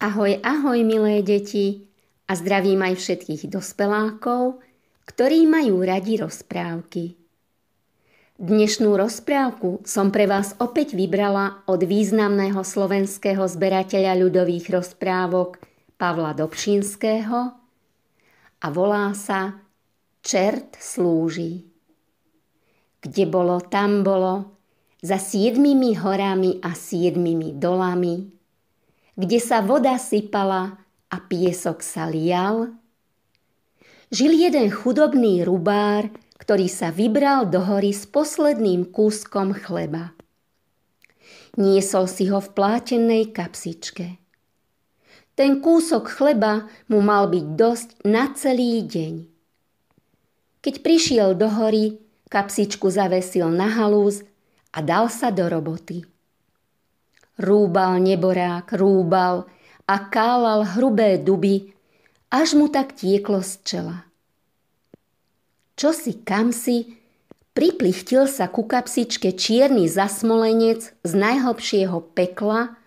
Ahoj, ahoj milé deti. A zdravím aj všetkých dospelákov, ktorí majú radi rozprávky. Dnešnú rozprávku som pre vás opäť vybrala od významného slovenského zberateľa ľudových rozprávok Pavla Dobšinského a volá sa Čert slúži. Kde bolo, tam bolo, za siedmimi horami a siedmimi dolami, kde sa voda sypala a piesok sa lial? Žil jeden chudobný rubár, ktorý sa vybral do hory s posledným kúskom chleba. Niesol si ho v plátenej kapsičke. Ten kúsok chleba mu mal byť dosť na celý deň. Keď prišiel do hory, kapsičku zavesil na halúz a dal sa do roboty. Rúbal neborák, rúbal a kálal hrubé duby, až mu tak tieklo z čela. Čo si kam si, priplichtil sa ku kapsičke čierny zasmolenec z najhlbšieho pekla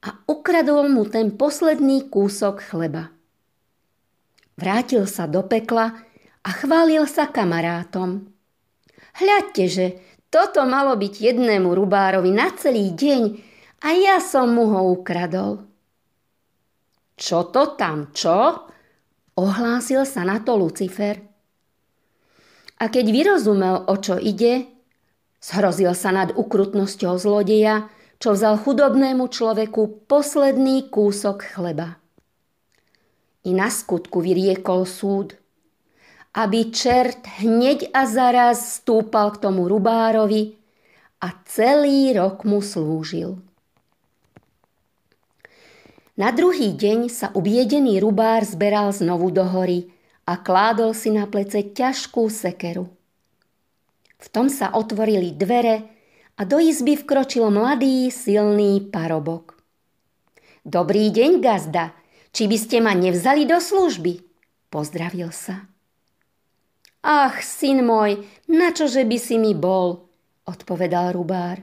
a ukradol mu ten posledný kúsok chleba. Vrátil sa do pekla a chválil sa kamarátom. Hľadte, že toto malo byť jednému rubárovi na celý deň a ja som mu ho ukradol. Čo to tam, čo? Ohlásil sa na to Lucifer. A keď vyrozumel, o čo ide, zhrozil sa nad ukrutnosťou zlodeja, čo vzal chudobnému človeku posledný kúsok chleba. I na skutku vyriekol súd, aby čert hneď a zaraz stúpal k tomu rubárovi a celý rok mu slúžil. Na druhý deň sa ubiedený rubár zberal znovu do hory a kládol si na plece ťažkú sekeru. V tom sa otvorili dvere a do izby vkročil mladý, silný parobok. Dobrý deň, gazda, či by ste ma nevzali do služby? Pozdravil sa. Ach, syn môj, na čože by si mi bol? Odpovedal rubár.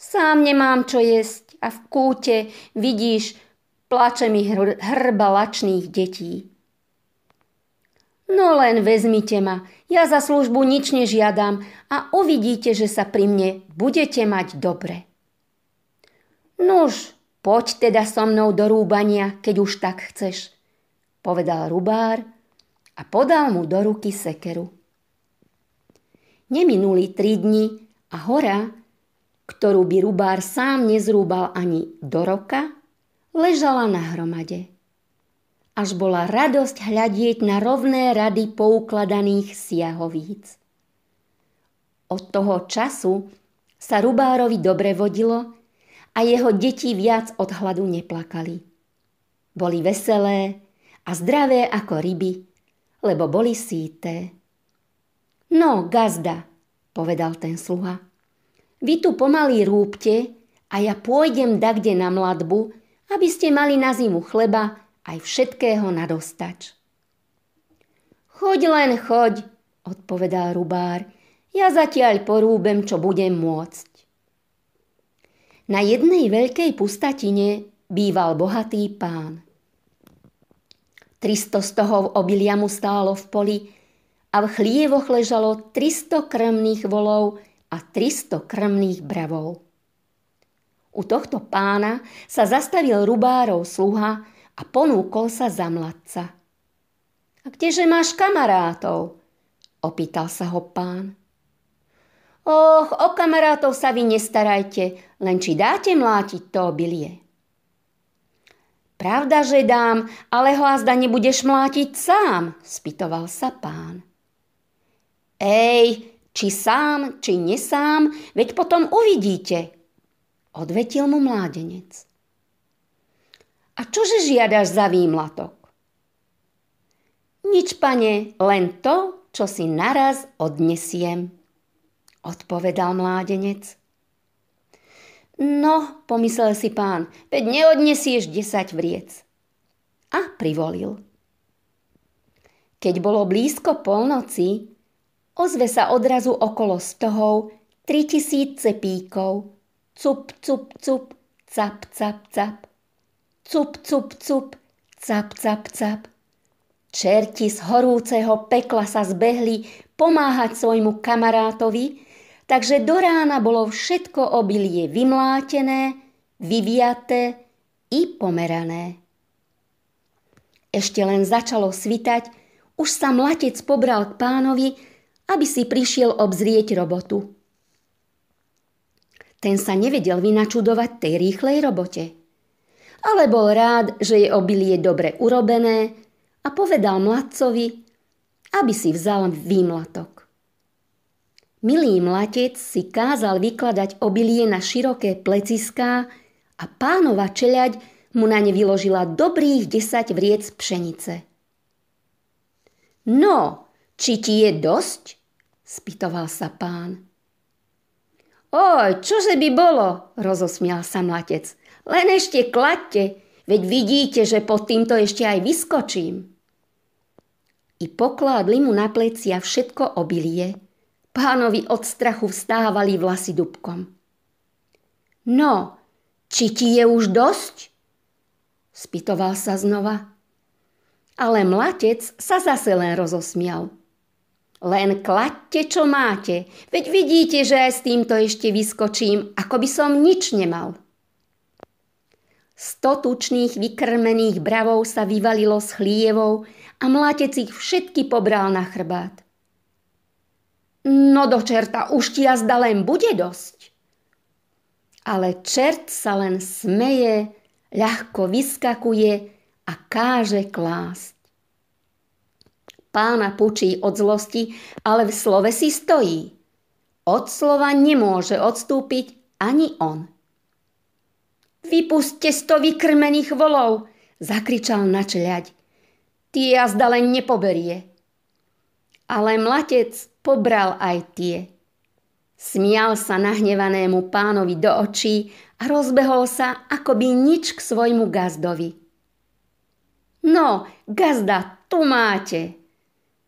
Sám nemám čo jesť a v kúte, vidíš, Plače mi hr- hrba lačných detí. No len vezmite ma, ja za službu nič nežiadam a uvidíte, že sa pri mne budete mať dobre. Nuž, poď teda so mnou do rúbania, keď už tak chceš, povedal rubár a podal mu do ruky sekeru. Neminuli tri dni a hora, ktorú by rubár sám nezrúbal ani do roka, ležala na hromade. Až bola radosť hľadieť na rovné rady poukladaných siahovíc. Od toho času sa Rubárovi dobre vodilo a jeho deti viac od hladu neplakali. Boli veselé a zdravé ako ryby, lebo boli síté. No, gazda, povedal ten sluha, vy tu pomaly rúbte a ja pôjdem dakde na mladbu, aby ste mali na zimu chleba aj všetkého nadostač. Choď len choď, odpovedal rubár, ja zatiaľ porúbem, čo budem môcť. Na jednej veľkej pustatine býval bohatý pán. Tristo stohov obilia mu stálo v poli a v chlievoch ležalo 300 krmných volov a 300 krmných bravov. U tohto pána sa zastavil rubárov sluha a ponúkol sa za mladca. A kdeže máš kamarátov? Opýtal sa ho pán. Och, o kamarátov sa vy nestarajte, len či dáte mlátiť to obilie. Pravda, že dám, ale ho azda nebudeš mlátiť sám, spýtoval sa pán. Ej, či sám, či nesám, veď potom uvidíte, Odvetil mu mládenec. A čože žiadaš za výmlatok? Nič, pane, len to, čo si naraz odnesiem, odpovedal mládenec. No, pomyslel si pán, veď neodnesieš desať vriec. A privolil. Keď bolo blízko polnoci, ozve sa odrazu okolo stohov tri tisíce píkov. Cup, cup, cup, cap, cap, cap. Cup, cup, cup, cap, cap, cap. Čerti z horúceho pekla sa zbehli pomáhať svojmu kamarátovi, takže do rána bolo všetko obilie vymlátené, vyviaté i pomerané. Ešte len začalo svitať, už sa mlatec pobral k pánovi, aby si prišiel obzrieť robotu. Ten sa nevedel vynačudovať tej rýchlej robote. Ale bol rád, že je obilie dobre urobené, a povedal mladcovi, aby si vzal výmlatok. Milý mlatec si kázal vykladať obilie na široké pleciská a pánova čeľaď mu na ne vyložila dobrých desať vriec pšenice. No, či ti je dosť? spýtoval sa pán. Oj, čože by bolo, rozosmial sa mlatec. Len ešte kladte, veď vidíte, že pod týmto ešte aj vyskočím i pokládli mu na plecia všetko obilie. Pánovi od strachu vstávali vlasy dubkom. No, či ti je už dosť? Spýtoval sa znova. Ale mlatec sa zase len rozosmial. Len kladte, čo máte, veď vidíte, že aj s týmto ešte vyskočím, ako by som nič nemal. Sto tučných vykrmených bravov sa vyvalilo s chlievou a mlátec ich všetky pobral na chrbát. No do čerta, už ti jazda len bude dosť. Ale čert sa len smeje, ľahko vyskakuje a káže klásť. Pána pučí od zlosti, ale v slove si stojí. Od slova nemôže odstúpiť ani on. Vypuste sto vykrmených volov, zakričal na čeľaď tie jazda len nepoberie. Ale mlatec pobral aj tie. Smial sa nahnevanému pánovi do očí a rozbehol sa, ako by nič k svojmu gazdovi. No, gazda, tu máte,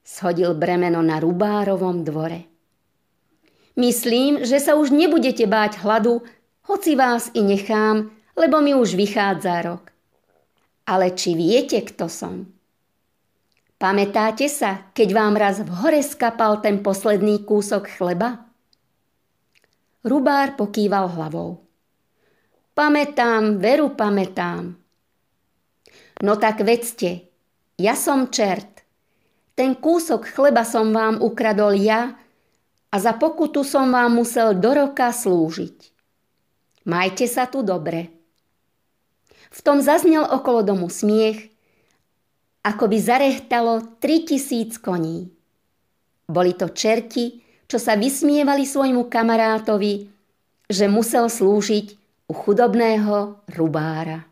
shodil bremeno na rubárovom dvore. Myslím, že sa už nebudete báť hladu, hoci vás i nechám, lebo mi už vychádza rok. Ale či viete, kto som? Pamätáte sa, keď vám raz v hore skapal ten posledný kúsok chleba? Rubár pokýval hlavou. Pamätám, veru pamätám. No tak vedzte, ja som čert. Ten kúsok chleba som vám ukradol ja a za pokutu som vám musel do roka slúžiť. Majte sa tu dobre. V tom zaznel okolo domu smiech ako by zarehtalo 3000 koní. Boli to čerti, čo sa vysmievali svojmu kamarátovi, že musel slúžiť u chudobného rubára.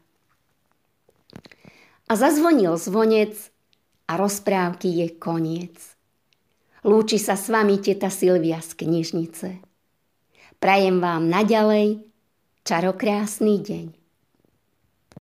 A zazvonil zvonec a rozprávky je koniec. Lúči sa s vami teta Silvia z knižnice. Prajem vám naďalej čarokrásny deň.